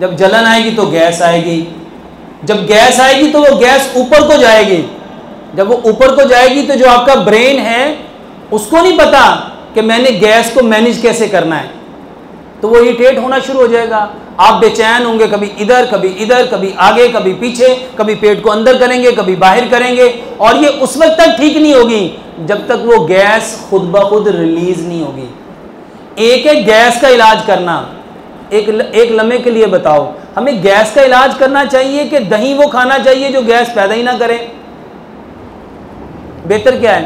जब जलन आएगी तो गैस आएगी। जब गैस आएगी तो वो गैस ऊपर को जाएगी। जब वो ऊपर को जाएगी तो जो आपका ब्रेन है, उसको नहीं पता कि मैंने गैस को मैनेज कैसे करना है। तो वो इरिटेट होना शुरू हो जाएगा। आप बेचैन होंगे, कभी इधर कभी इधर, कभी आगे, कभी पीछे, कभी पेट को अंदर करेंगे, कभी बाहर करेंगे, और ये उस वक्त तक ठीक नहीं होगी, जब तक वो गैस खुद ब खुद रिलीज़ नहीं होगी। एक एक गैस का इलाज करना। एक एक लम्हे के लिए बताओ। हमें गैस का इलाज करना चाहिए कि दही वो खाना चाहिए जो गैस पैदा ही ना करे? बेहतर क्या है?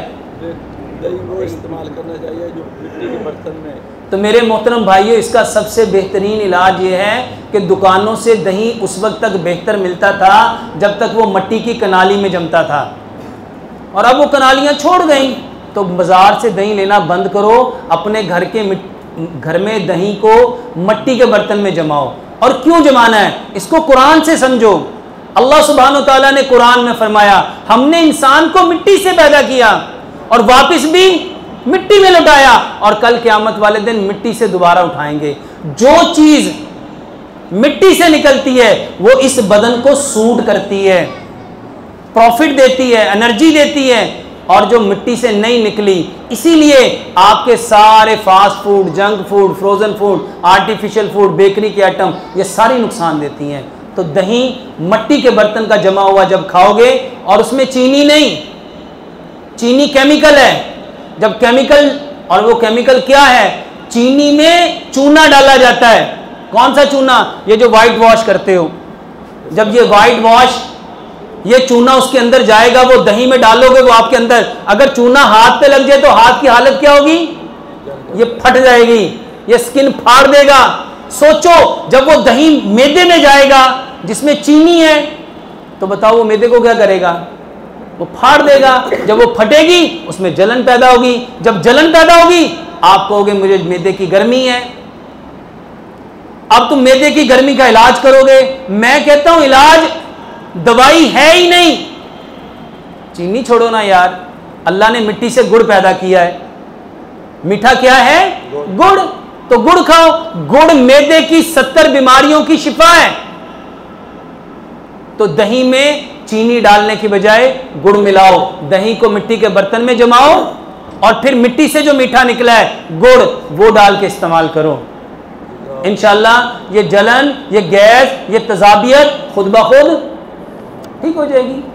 दही वो इस्तेमाल करना चाहिए जो मिट्टी के बर्तन में। तो मेरे मोहतरम भाइयों इसका सबसे बेहतरीन इलाज ये है कि दुकानों से दही उस वक्त तक बेहतर मिलता था जब तक वो मट्टी की कनाली में जमता था। और अब वो कनालियाँ छोड़ गई। तो बाज़ार से दही लेना बंद करो। अपने घर के घर में दही को मट्टी के बर्तन में जमाओ। और क्यों जमाना है? इसको कुरान से समझो। अल्लाह सुबहान तला ने कुरान में फरमाया, हमने इंसान को मिट्टी से पैदा किया और वापस भी मिट्टी में लौटाया और कल क्यामत वाले दिन मिट्टी से दोबारा उठाएँगे। जो चीज़ मिट्टी से निकलती है, वो इस बदन को सूट करती है। प्रॉफिट देती है, एनर्जी देती है। और जो मिट्टी से नहीं निकली, इसीलिए आपके सारे fast food junk food frozen food artificial food bakery के आइटम ये सारी नुकसान देती हैं। तो दही मट्टी के बर्तन का जमा हुआ जब खाओगे, और उसमें चीनी नहीं, चीनी केमिकल है। जब केमिकल और वो केमिकल क्या है? चीनी में चूना डाला जाता है। कौन सा चूना? ये जो व्हाइट वॉश करते हो। जब ये व्हाइट वॉश ये चूना उसके अंदर जाएगा, वो दही में डालोगे वो आपके अंदर। अगर चूना हाथ पे लग जाए तो हाथ की हालत क्या होगी? ये फट जाएगी, ये स्किन फाड़ देगा। सोचो, जब वो दही मैदे में जाएगा, जिसमें चीनी है तो बताओ वो मैदे को क्या करेगा? वो फाड़ देगा। जब वो फटेगी, उसमें जलन पैदा होगी। जब जलन पैदा होगी, आप कहोगे, मुझे मैदे की गर्मी है। अब तुम मैदे की गर्मी का इलाज करोगे। मैं कहता हूँ, इलाज दवाई है ही नहीं। चीनी छोड़ो ना यार। अल्लाह ने मिट्टी से गुड़ पैदा किया है। मीठा क्या है? गुड़। तो गुड़ खाओ। गुड़ मैदे की सत्तर बीमारियों की शिफा है। तो दही में चीनी डालने की बजाय गुड़ मिलाओ। दही को मिट्टी के बर्तन में जमाओ और फिर मिट्टी से जो मीठा निकला है, गुड़, वो डाल के इस्तेमाल करो। इनशाला ये जलन, ये गैस, ये तजाबियत, खुद ब खुद ठीक हो जाएगी।